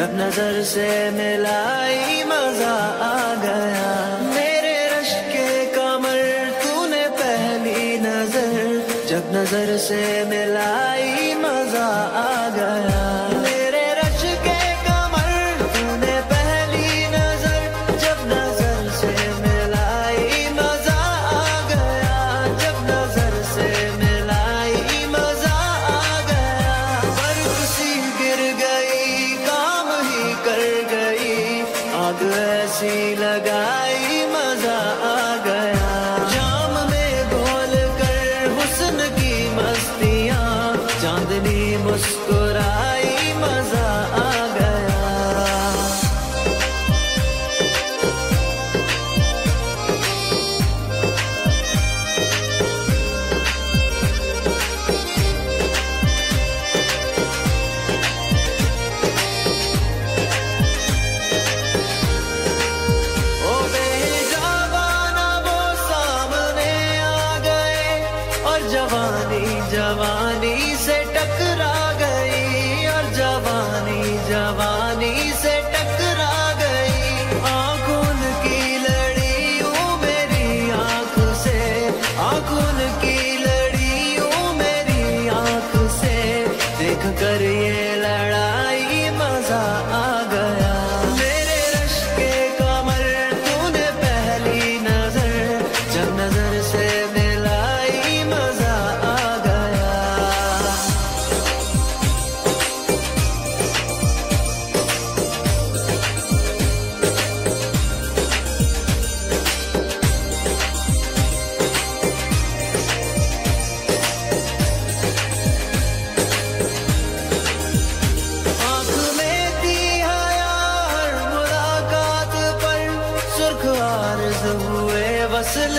جب نظر سے ملائی مزہ آ گیا۔ میرے رش کے کمر تو نے پہلی نظر۔ جب نظر سے ملائی آگ ایسی لگائی، مزہ آ گیا۔ جام میں گھول کر حسن کی مستیاں، چاندنی مسکرائی جوانی سے ٹکرا گئی اور جوانی جوانی سے ٹکرا گئی۔ آنکھوں کی لڑیوں میری آنکھ سے، آنکھوں کی لڑیوں میری آنکھ سے۔ دیکھ کر یہ ہوئے وصل